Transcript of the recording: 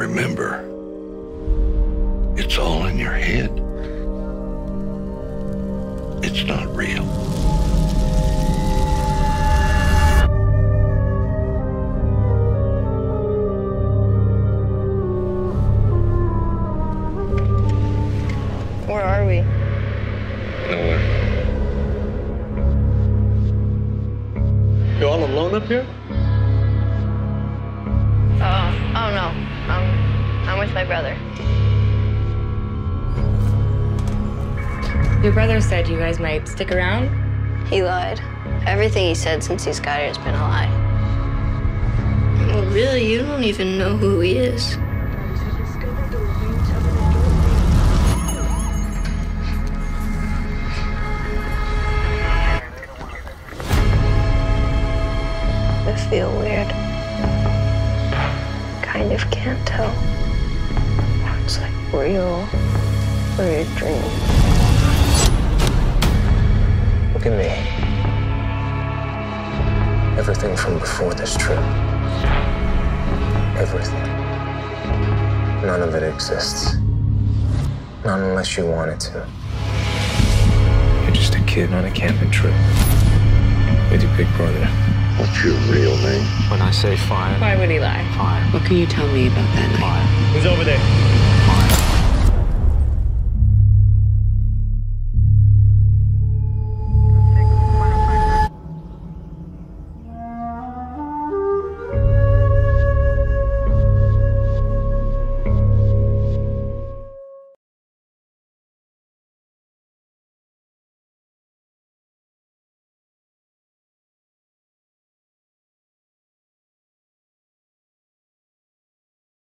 Remember, it's all in your head. It's not real. Where are we? Nowhere. You all alone up here? With my brother. Your brother said you guys might stick around. He lied. Everything he said since he's got here has been a lie. Well, really, you don't even know who he is. I feel weird. Kind of can't tell. It's like real or a dream. Look at me. Everything from before this trip. Everything. None of it exists. Not unless you want it to. You're just a kid on a camping trip. With your big brother. What's your real name? When I say fire, Why would he lie? fire. What can you tell me about that night? Fire. Who's over there?